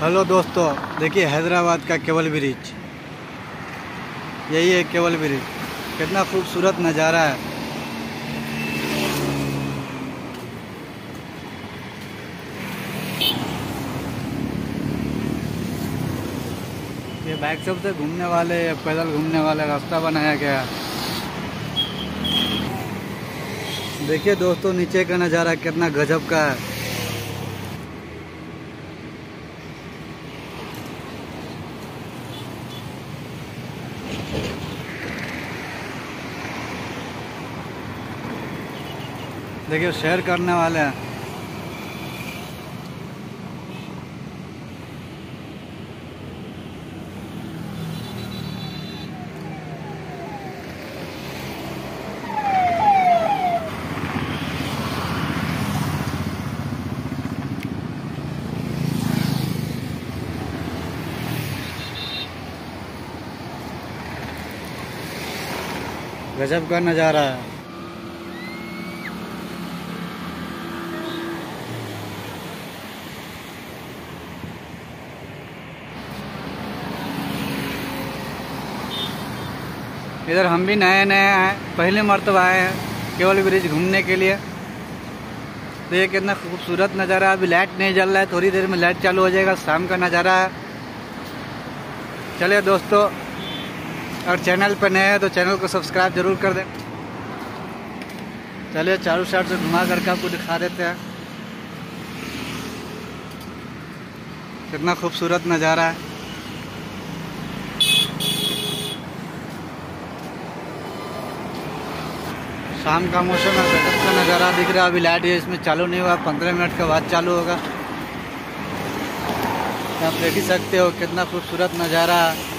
Hello दोस्तों, देखिए हैदराबाद का केवल ब्रिज। यही है केवल ब्रिज। कितना खूबसूरत नज़ारा है। ये बाइक सबसे घूमने वाले या पैदल घूमने वाले रास्ता बनाया गया देखिए दोस्तों, नीचे का नज़ारा कितना गजब का है। देखिए शेयर करने वाले हैं। गजब का नज़ारा है। इधर हम भी नए नए आए पहले मरतब आए हैं केवल ब्रिज घूमने के लिए। तो ये कितना खूबसूरत नज़ारा अभी लाइट नहीं जल रहा है, थोड़ी देर में लाइट चालू हो जाएगा, शाम का नज़ारा है। चलिए दोस्तों और चैनल पर नए हैं तो चैनल को सब्सक्राइब ज़रूर कर दें। चलिए चारों साइड से घुमा करके आपको दिखा देते हैं। कितना खूबसूरत नज़ारा है। शाम का मौसम है गजब का नज़ारा दिख रहा है, अभी लाइट है, इसमें चालू नहीं हुआ, पंद्रह मिनट के बाद चालू होगा। आप देख ही सकते हो कितना खूबसूरत नज़ारा। है